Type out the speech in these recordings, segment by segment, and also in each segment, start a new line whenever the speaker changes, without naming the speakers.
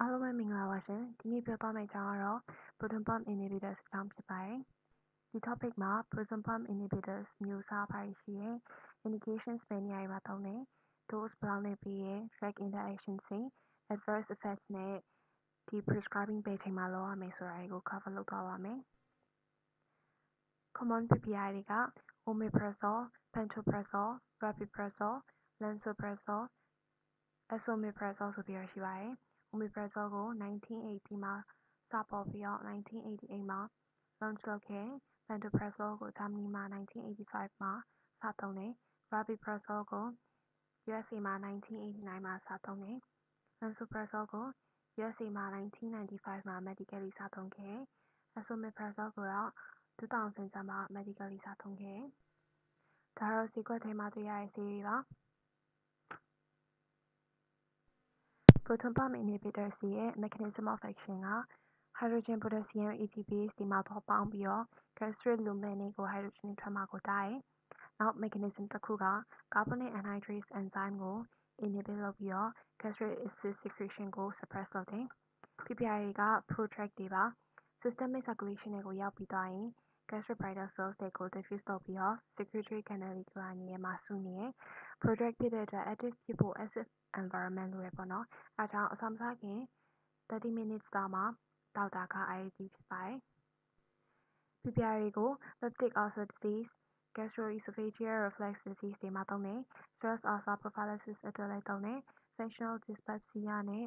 အားလုံးပဲမင်္ဂလာပါရှင် ဒီနေ့ပြောသွားမယ့်အကြောင်းကတော့ proton pump inhibitors အကြောင်းဖြစ်ပါတယ်ဒီ topic မှာ proton pump inhibitors အမျိုးအစားဘာတွေရှိတယ် indications ဘယ်နေရာတွေမှာသုံးတယ် dose ဘယ်လောက်နဲ့ပေးတယ် drug interactions တွေ adverse effects နဲ့ဒီ prescribing ဘယ်အချိန်မှာလုပ်ရမယ်ဆိုတာတွေကို cover လုပ်သွားပါမယ် common PPI တွေက omeprazole pantoprazole rabeprazole lansoprazole esomeprazole ဆိုပြီးတော့ရှိပါတယ် omeprazole ကို 1980 မှာ စပေါ်ပြီးတော့1988 မှာ launch လုပ်ခဲ့တယ် pantoprazole ကို ဂျာမနီမှာ 1985 မှာ စသုံးတယ် rabeprazole ကို usa မှာ 1989 မှာ စသုံးတယ် lansoprazole ကို usa မှာ 1995 မှာ medically စသုံးခဲ့တယ် esomeprazole ကိုတော့ 2000 ကျမှ medically စသုံးခဲ့တယ် ဒါကတော့ ဈေးကွက်ထဲမှာ တွေ့ရတဲ့ ဆေးတွေပါ proton pump inhibitors တွေရဲ့ mechanism of action က hydrogen potassium ATPase တွေမှာ သွားပေါင်းပြီးတော့ gastric lumen တွေကို ဟိုက်ဒရိုဂျင်တွေ ထွက်မှာကိုတားတယ် နောက် mechanism တစ်ခုက carbonic anhydrase enzyme ကို inhibit လုပ်ပြီးတော့ gastric acid secretion ကို suppress လုပ်တယ် PPI တွေက prodrug တွေပါ systemic circulation ထဲကို ရောက်ပြီးသွားရင် gastric bile cells တွေကို diffuse လုပ်ပြီးတော့ secretory canal တွေထဲမှာ စုနေတယ် prodrug ဖြစ်တဲ့အတွက် active ဖြစ်ဖို့ acid environment လိုတယ်ပေါ့နော်အဲဒါကြောင့်အစာမစားခင်30 minutes လောက်မှာသောက်တာက ideal ဖြစ်ပါတယ် PPI တွေကို peptic ulcer disease gastroesophageal reflux disease တွေမှာသုံးတယ် stress ulcer prophylaxis အတွက်လည်းသုံးတယ် functional dyspepsia နဲ့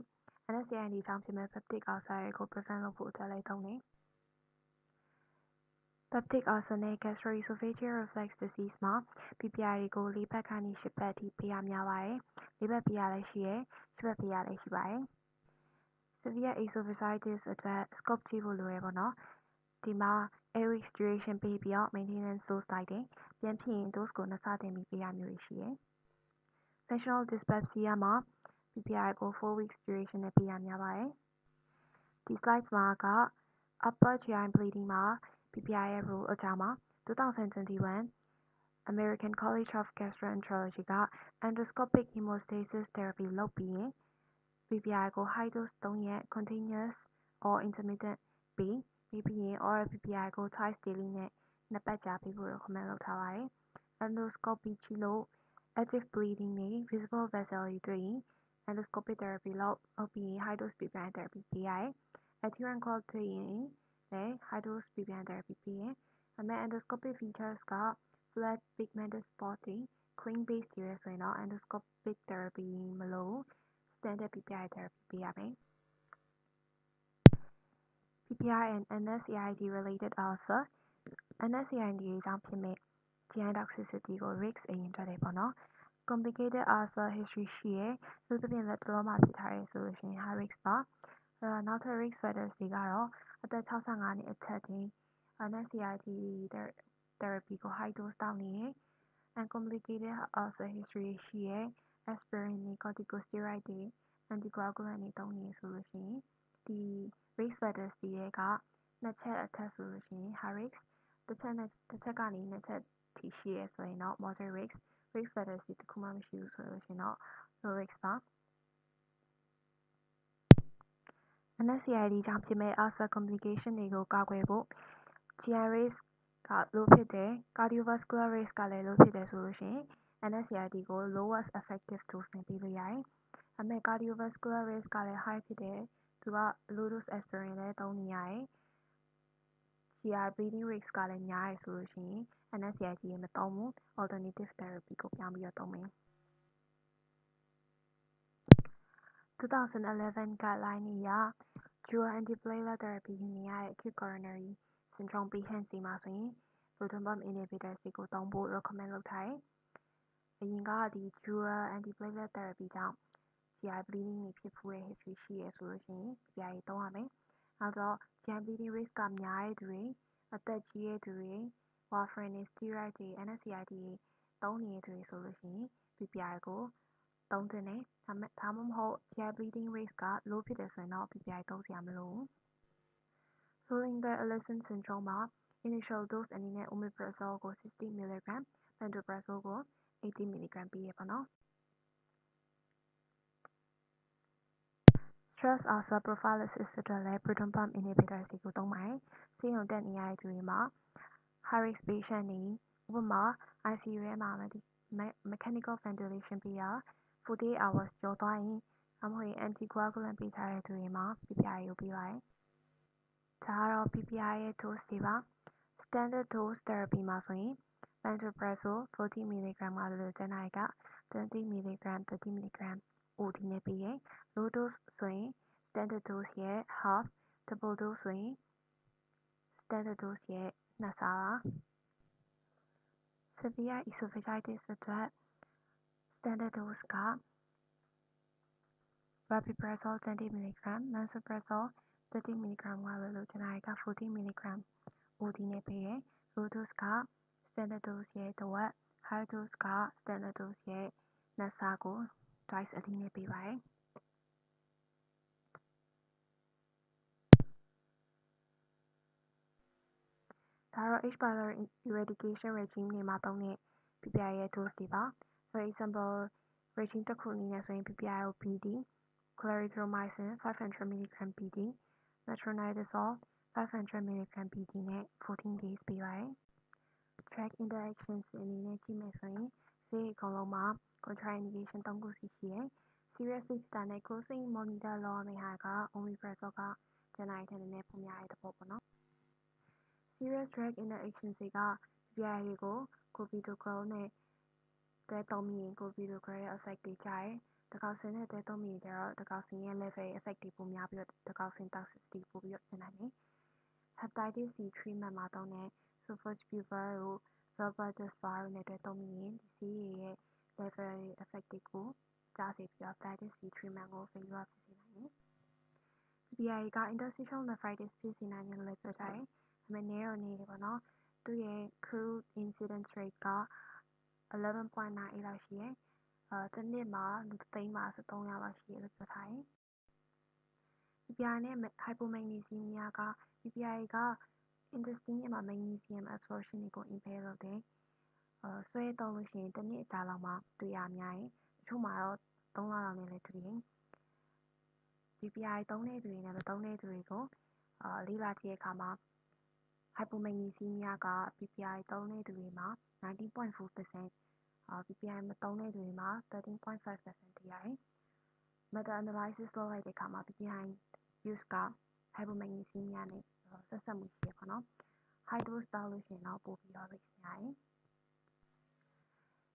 NSAID ကြောင့်ဖြစ်မဲ့ peptic ulcer တွေကို prevent လုပ်ဖို့အတွက်လည်းသုံးတယ် peptic ulcer နဲ့ gastroesophageal reflux disease မှာ PPI တွေကို4ပတ်ကနေ8ပတ်အထိ ပေးရများပါတယ်4ပတ်ပေးရလည်း ရှိတယ်8ပတ်ပေးရလည်း ရှိပါတယ် severe esophagitis အတွက် scope ကြည့်ဖို့ လိုတယ်ပေါ့နော် ဒီမှာ8 weeks duration ပေးပြီးတော့ maintenance dose လိုက်တယ် ပြန်ဖြစ်ရင် dose ကို2ဆတင်ပြီး ပေးတာမျိုးတွေ ရှိတယ် functional dyspepsia မှာ PPI ကို4 weeks duration နဲ့ ပေးရများပါတယ် ဒီ slides မှာက upper GI bleeding မှာ PPI ရဲ့ role အကြောင်းပါ 2021 american college of gastroenterology က endoscopic hemostasis therapy လုပ်ပြီးရင် PPI ကို high dose 3 ရက် continuous or intermittent ပေး ပေးပြီးရင် oral PPI ကို twice daily နဲ့ 2 ပတ်ကြာပေးဖို့ recommend လုပ်ထားပါတယ် endoscopy ကြည့်လို့ active bleeding တွေ visible vessel တွေတွေ့ရင် endoscopic therapy လုပ် လုပ်ပြီးရင် high dose PPI therapy ပေးရတယ် adherent clot တွေ့ရင် လည်း high dose PPI therapy ပေးတယ် ဒါပေမဲ့ endoscopic features က flat pigmented spot တွေ clean base တွေဆိုရင်တော့ endoscopic therapy မလိုဘူး standard PPI therapy ပေးရမယ် PPI and NSAID related ulcer NSAID ကြောင့်ဖြစ်မဲ့ GI toxicity ကို risk အရင်တွက်တယ်ပေါ့နော် complicated ulcer history ရှိတယ် အထူးသဖြင့် လတ်တလောမှာဖြစ်ထားတယ်ဆိုလို့ရှိရင် high risk ပါ နောက်ထပ် risk factors တွေကတော့ အသက် 65 နှစ်အထက်တွေ NSAID therapy ကို high dose သောက်နေတယ် uncomplicated ulcer history ရှိတယ် aspirin တွေ corticosteroid တွေ anticoagulant တွေ သုံးနေတယ်ဆိုလို့ရှိရင် ဒီ risk factors တွေထဲက နှစ်ချက်အထက်ဆိုလို့ရှိရင် high risk တစ်ချက်ကနေ နှစ်ချက်အထိရှိတယ်ဆိုရင်တော့ moderate risk risk factors တွေ တစ်ခုမှမရှိဘူးဆိုလို့ရှိရင်တော့ low risk ပါ NSAID ကြောင့်ဖြစ်မဲ့ ulcer complication တွေကို ကာကွယ်ဖို့ GI risk က low ဖြစ်တယ် cardiovascular risk ကလည်း low ဖြစ်တယ်ဆိုလို့ရှိရင် NSAID ကို lowest effective dose နဲ့ ပေးလို့ရတယ် ဒါပေမဲ့ cardiovascular risk ကလည်း high ဖြစ်တယ် သူက low dose aspirin လည်း သုံးနေရတယ် GI bleeding risk ကလည်း များတယ်ဆိုလို့ရှိရင် NSAID မသုံးဘူး alternative therapy ကို ပြောင်းပြီးတော့ သုံးမယ် 2011 guideline အရ dual antiplatelet therapy ယူနေရတဲ့ acute coronary syndrome patients တွေမှာဆိုရင် proton pump inhibitors တွေကိုသုံးဖို့ recommend လုပ်ထားတယ် အရင်ကဒီ dual antiplatelet therapy ကြောင့် GI bleeding တွေဖြစ်ဖူးတဲ့ history ရှိတယ်ဆိုလို့ရှိရင် PPI တွေသုံးရမယ် နောက်တော့ GI bleeding risk က များတဲ့သူတွေ အသက်ကြီးတဲ့သူတွေ warfarin တွေ steroid တွေ NSAID တွေ သုံးနေတဲ့သူတွေဆိုလို့ရှိရင် PPI ကို သုံးသင့်တယ် ဒါမှမဟုတ် GI bleeding risk က low ဖြစ်တယ်ဆိုရင်တော့ PPI သုံးစရာမလိုဘူး Zollinger Ellison syndrome မှာ initial dose အနေနဲ့ omeprazole ကို 60 mg pantoprazole ကို 80 mg ပေးတယ်ပေါ့နော် stress also prophylaxis အတွက်လည်း proton pump inhibitors တွေကို သုံးပါတယ်ဆေးရုံတက်နေရတဲ့သူတွေမှာ high-risk patients တွေ ဥပမာ icu ထဲမှာ mechanical ventilation ပေးတာ 48 hours ကျော်သွားရင် ဒါမှမဟုတ် anticoagulant ပေးထားတဲ့သူတွေမှာ ppi ကို ပေးပါတယ် ဒါကတော့ ppi ရဲ့ dose တွေပါ standard dose therapy မှာဆိုရင် pantoprazole 40 mg ကလွဲလို့ ကျန်တာတွေက 20 mg 30 mg od နဲ့ ပေးတယ် low dose ဆိုရင် standard dose ရဲ့ half double dose ဆိုရင် standard dose ရဲ့နှစ်ဆပါ severe esophagitis အတွက် standard dose က rabeprazole 20 mg lansoprazole 30 mg ကလွဲလို့ ကျန်တာတွေက 40 mg od နဲ့ ပေးတယ် low dose က standard dose ရဲ့တစ်ဝက် high dose က standard dose ရဲ့နှစ်ဆကို twice a day နဲ့ ပေးပါတယ်ဒါကတော့ h. pylori eradication regime တွေမှာသုံးတဲ့ ppi ရဲ့ dose တွေပါ for example regime တစ်ခုအနေနဲ့ဆိုရင် ppi ကို bd clarithromycin 500 mg bd metronidazole 500 mg bd နဲ့14 days ပေးပါတယ် drug interactions အနေနဲ့ ကြည့်မယ်ဆိုရင် ဆေးတွေအကုန်လုံးမှာ contraindication သုံးခုစီရှိတယ် seriously ဖြစ်တာနဲ့ closely monitor လုပ်ရမယ့်ဟာက omeprazole က ကျန်တာတွေထက် နည်းနည်းပိုများတဲ့ သဘောပေါ့နော် serious drug interactions တွေက ppi တွေကို clopidogrel နဲ့ တွဲသုံးမိရင် clopidogrel ရဲ့ effect တွေကျတယ်တကောက်ဆင်နဲ့တွဲသုံးမိရင်ကျတော့တကောက်ဆင်ရဲ့ level ရဲ့ effect တွေပိုများပြီးတော့တကောက်ဆင် toxicity ပိုပြီးတော့ ဖြစ်နိုင်တယ် hepatitis c treatment မှာသုံးတဲ့ sofosbuvir တို့ vildaxar တို့နဲ့ တွဲသုံးမိရင် ဒီဆေးတွေရဲ့ level တွေ effect တွေကို ကျစေပြီးတော့ hepatitis c treatment ကို failure ဖြစ်စေနိုင်တယ် ppi က interstitial nephritis ဖြစ်စေနိုင်တယ်လို့လည်း ပြောကြတယ် ဒါပေမယ့် နည်းတော့နည်းတယ်ပေါ့နော် သူ့ရဲ့ crude incidence rate က 11.98 လောက်ရှိတယ် တစ်နှစ်မှာ လူတစ်သိန်းမှာ13ယောက်လောက်ရှိတယ်လို့ပြောထားတယ် ppi နဲ့ hypomagnesemia က ppi က intestine ထဲမှာ magnesium absorption တွေကို impair လုပ်တယ် ဆွဲသုံးလို့ရှိရင် တစ်နှစ်အကြာလောက်မှာ တွေ့ရများတယ်တချို့မှာတော့သုံးလလောက်နဲ့လည်း တွေ့တယ် ppi သုံးတဲ့သူတွေနဲ့ မသုံးတဲ့သူတွေကို လေ့လာကြည့်တဲ့အခါမှာ hypomagnesemia က ppi သုံးတဲ့သူတွေမှာ 19.4% ppi မသုံးတဲ့သူတွေမှာ 13.5%တွေ့ရတယ် meta analysis လုပ်လိုက်တဲ့အခါမှာ ppi use က hypomagnesemia နဲ့ ဆက်စပ်မှုရှိတယ်ပေါ့နော် high dose သောက်လို့ရှိရင်တော့ ပိုပြီးတော့ risk များတယ်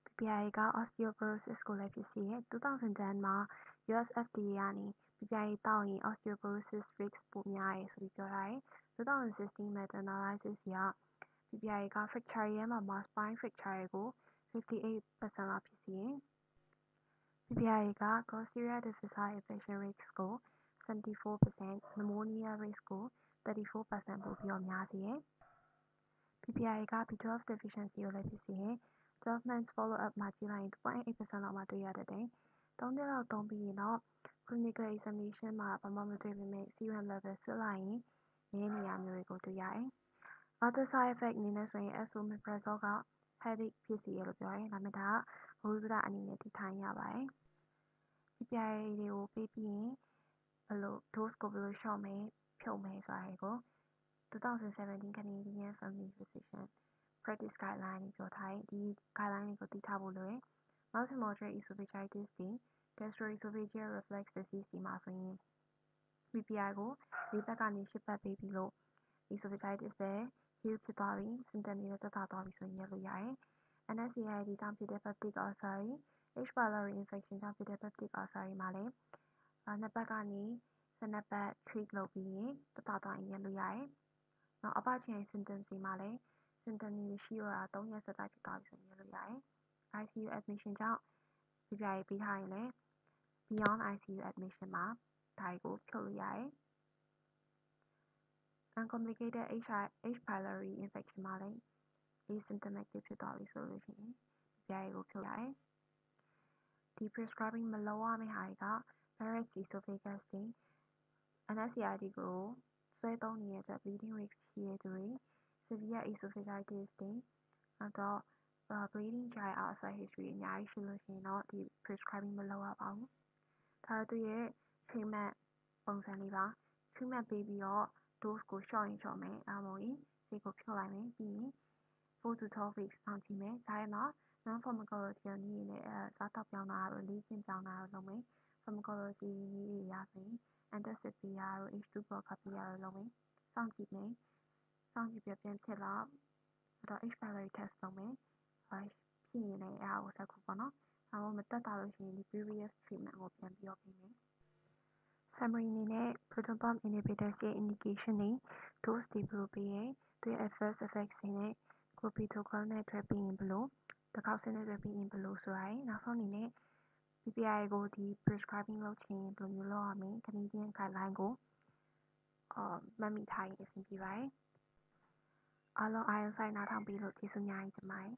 ppi က osteoporosis ကိုလည်း ဖြစ်စေတယ် 2010 မှာ us fda ကနေ ppi သောက်ရင် osteoporosis risk ပိုများတယ်ဆိုပြီး ပြောထားတယ် 2016 meta analysis အရ ppi က fracture တွေထဲမှာ spine fracture တွေကို 58%လောက်ဖြစ်စေတယ် ppi က clostridioides difficile infection risk ကို 74% pneumonia risk ကို 34%ပိုပြီးတော့များစေတယ် ppi က b12 deficiency ကိုလည်း ဖြစ်စေတယ်12 months follow up မှာ ကြည့်လိုက်ရင် 2.8%လောက်မှာ တွေ့ရတတ်တယ် သုံးနှစ်လောက် သုံးပြီးရင်တော့ clinical examination မှာ ဘာမှမတွေ့ပေမယ့် serum level စစ်လိုက်ရင် နည်းနေတာမျိုးတွေကို တွေ့ရတယ် other side effect အနေနဲ့ဆိုရင် esomeprazole က headache ဖြစ်စေတယ်လို့ပြောတယ်ဒါပေမယ့်ဒါကဗဟုသုတအနေနဲ့သိထားရင်ရပါတယ် ppi တွေကိုပေးပြီးရင် dose ကိုဘယ်လိုလျှော့မယ်ဖြုတ်မယ်ဆိုတာတွေကို2017 canadian family physician practice guideline ကနေပြောထားတယ်ဒီ guideline တွေကိုသိထားဖို့လိုတယ် mild to moderate esophagitis တွေ gastroesophageal reflux disease တွေမှာဆိုရင် ppi ကို4ပတ်ကနေ8ပတ်ပေးပြီးလို့ esophagitis လ ည်း heal ဖြစ်သွားပြီ symptom တွေလည်း သက်သာသွားပြီဆိုရင် ရပ်လို့ရတယ် nsaids ကြောင့်ဖြစ်တဲ့ peptic ulcer တွေ h. pylori infection ကြောင့်ဖြစ်တဲ့ peptic ulcer တွေမှာလည်း2ပတ်ကနေ12ပတ် treat လုပ်ပြီးရင် သက်သာသွားရင် ရပ်လို့ရတယ် နောက် အပချင်တဲ့ symptoms တွေမှာလည်း symptom တွေမရှိတော့တာ3ရက် ဆက်တိုက်ဖြစ်သွားပြီဆိုရင် ရပ်လို့ရတယ် icu admission ကြောင့် ppi ပေးထားရင်လည်း beyond icu admission မှာ ဒါတွေကို ဖြုတ်လို့ရတယ် uncomplicated h. pylori infection မှာလည်း asymptomatic ဖြစ်သွားပြီဆိုလို့ရှိရင် ppi ကိုဖြုတ်ရတယ်ဒီ prescribing မလုပ်ရမယ့်ဟာတွေက barrett's esophagus တွေ nsaids ကိုဆွဲသုံးနေတဲ့အတွက် bleeding risk ရှိတဲ့သူတွေ severe esophagitis တွေနောက်တော့ bleeding GI ulcer history တွေအများကြီးရှိလို့ရှိရင်တော့ဒီ prescribing မလုပ်ရပါဘူးဒါတော့သူ့ရဲ့ treatment ပုံစံလေးပါ treatment ပေးပြီးတော့ dose ကို လျှော့ရင်လျှော့မယ် ဒါမှမဟုတ်ရင် ဆေးကို ဖြုတ်လိုက်မယ် ပြီးရင် 4-12 weeks စောင့်ကြည့်မယ် ကြားထဲမှာ non-pharmacological နည်းတွေနဲ့ စားသောက်ပြောင်းတာတို့ လေ့ကျင့်ပြောင်းတာတို့ လုပ်မယ် pharmacology နည်းတွေအရဆိုရင် antacid ပေးတာတို့ H2 blocker ပေးတာတို့ လုပ်မယ် စောင့်ကြည့်မယ် စောင့်ကြည့်ပြီးတော့ ပြန်ဖြစ်လာတော့ H pylori test လုပ်မယ် ဖြစ်ရင်လည်း အဲဒါကို ဆက်ကုပေါ့နော် ဒါမှမဟုတ် မသက်သာလို့ရှိရင် previous treatment ကို ပြန်ပြီးတော့ ပေးမယ် summary အနေနဲ့ proton pump inhibitors ရဲ့ indication တွေ dose တွေ ဘယ်လိုပေးတယ် သူ့ရဲ့ adverse effects တွေနဲ့ clopidogrel နဲ့ တွဲပေးရင် ဘယ်လိုတကောက်ဆစ်နဲ့ တွဲပေးရင် ဘယ်လို ဆိုတာရယ် နောက်ဆုံးအနေနဲ့ PPI ကို prescribing လုပ်ချင်ရင် ဘယ်လိုမျိုး လုပ်ရမလဲ Canadian guideline ကို မှတ်မိထားရင် အဆင်ပြေပါတယ် အားလုံး အာရုံစိုက် နားထောင်ပေးလို့ ကျေးဇူးအများကြီးတင်ပါတယ်